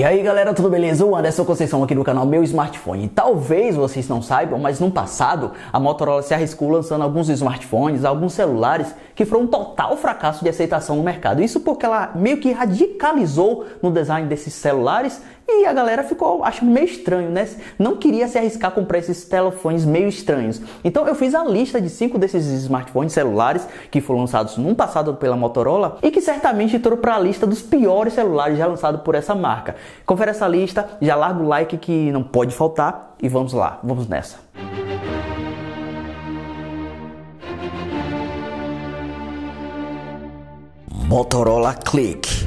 E aí galera, tudo beleza? O Anderson Conceição aqui do canal Meu Smartphone. Talvez vocês não saibam, mas no passado a Motorola se arriscou lançando alguns smartphones, alguns celulares que foram um total fracasso de aceitação no mercado. Isso porque ela meio que radicalizou no design desses celulares e a galera ficou achando meio estranho, né? Não queria se arriscar a comprar esses telefones meio estranhos. Então eu fiz a lista de cinco desses smartphones celulares que foram lançados no passado pela Motorola e que certamente entrou para a lista dos piores celulares já lançados por essa marca. Confere essa lista, já larga o like que não pode faltar e vamos lá, vamos nessa. Motorola Click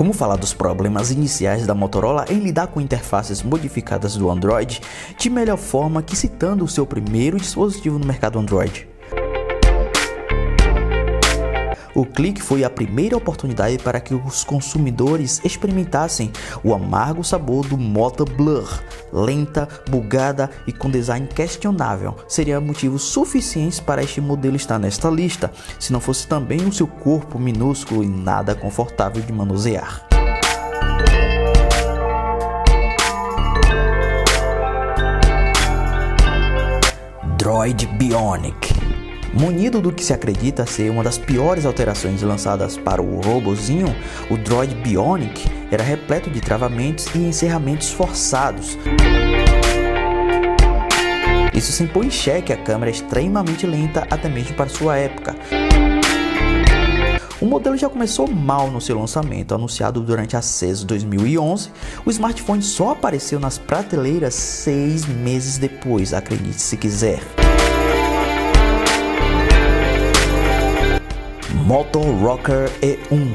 como falar dos problemas iniciais da Motorola em lidar com interfaces modificadas do Android de melhor forma que citando o seu primeiro dispositivo no mercado Android? O clique foi a primeira oportunidade para que os consumidores experimentassem o amargo sabor do Moto Blur, lenta, bugada e com design questionável. Seria motivos suficientes para este modelo estar nesta lista, se não fosse também o seu corpo minúsculo e nada confortável de manusear. Droid Bionic Munido do que se acredita ser uma das piores alterações lançadas para o robozinho, o Droid Bionic era repleto de travamentos e encerramentos forçados. Isso sem pôr em xeque a câmera extremamente lenta até mesmo para sua época. O modelo já começou mal no seu lançamento, anunciado durante a CES 2011. O smartphone só apareceu nas prateleiras seis meses depois, acredite se quiser. Moto Rocker E1.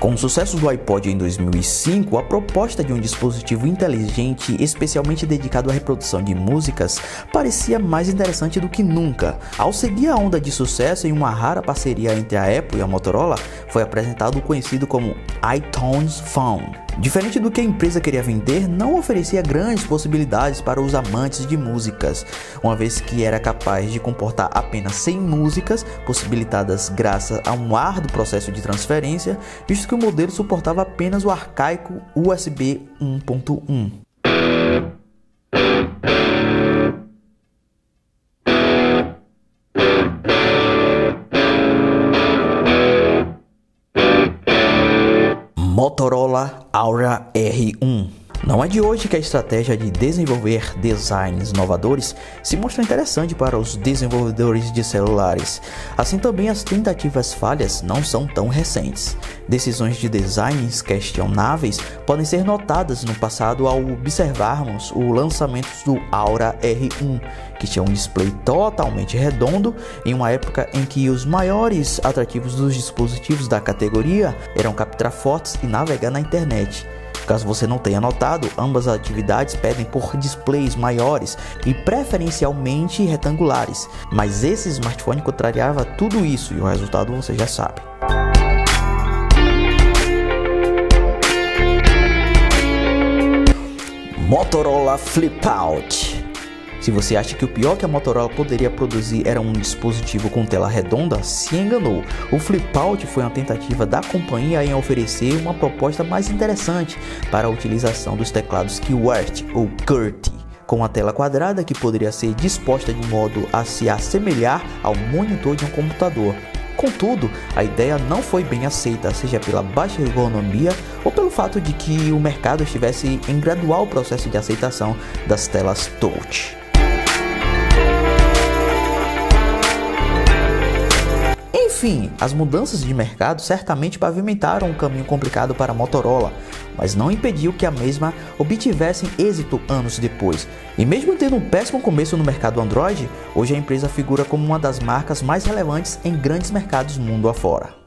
Com o sucesso do iPod em 2005, a proposta de um dispositivo inteligente especialmente dedicado à reprodução de músicas parecia mais interessante do que nunca. Ao seguir a onda de sucesso em uma rara parceria entre a Apple e a Motorola, foi apresentado o conhecido como iTunes Phone. Diferente do que a empresa queria vender, não oferecia grandes possibilidades para os amantes de músicas, uma vez que era capaz de comportar apenas 100 músicas, possibilitadas graças a um árduo processo de transferência, visto que o modelo suportava apenas o arcaico USB 1.1. Motorola Aura R1. Não é de hoje que a estratégia de desenvolver designs inovadores se mostra interessante para os desenvolvedores de celulares. Assim também as tentativas falhas não são tão recentes. Decisões de designs questionáveis podem ser notadas no passado ao observarmos o lançamento do Aura R1, que tinha um display totalmente redondo em uma época em que os maiores atrativos dos dispositivos da categoria eram capturar fotos e navegar na internet. Caso você não tenha notado, ambas as atividades pedem por displays maiores e preferencialmente retangulares, mas esse smartphone contrariava tudo isso e o resultado você já sabe. Motorola Flip Out se você acha que o pior que a Motorola poderia produzir era um dispositivo com tela redonda, se enganou. O Flip-Out foi uma tentativa da companhia em oferecer uma proposta mais interessante para a utilização dos teclados QWERTY ou QWERTY com a tela quadrada que poderia ser disposta de modo a se assemelhar ao monitor de um computador. Contudo, a ideia não foi bem aceita, seja pela baixa ergonomia ou pelo fato de que o mercado estivesse em gradual processo de aceitação das telas touch. Enfim, as mudanças de mercado certamente pavimentaram um caminho complicado para a Motorola, mas não impediu que a mesma obtivesse êxito anos depois. E mesmo tendo um péssimo começo no mercado Android, hoje a empresa figura como uma das marcas mais relevantes em grandes mercados mundo afora.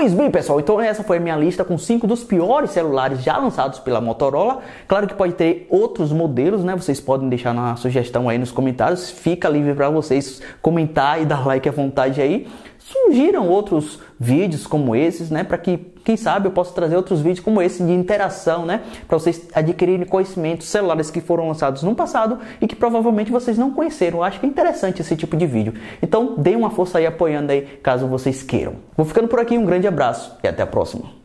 Pois bem, pessoal, então essa foi a minha lista com cinco dos piores celulares já lançados pela Motorola. Claro que pode ter outros modelos, né? Vocês podem deixar na sugestão aí nos comentários. Fica livre para vocês comentar e dar like à vontade aí surgiram outros vídeos como esses, né, para que quem sabe eu possa trazer outros vídeos como esse de interação, né, para vocês adquirirem conhecimentos celulares que foram lançados no passado e que provavelmente vocês não conheceram. Eu acho que é interessante esse tipo de vídeo. Então, deem uma força aí apoiando aí, caso vocês queiram. Vou ficando por aqui, um grande abraço e até a próxima.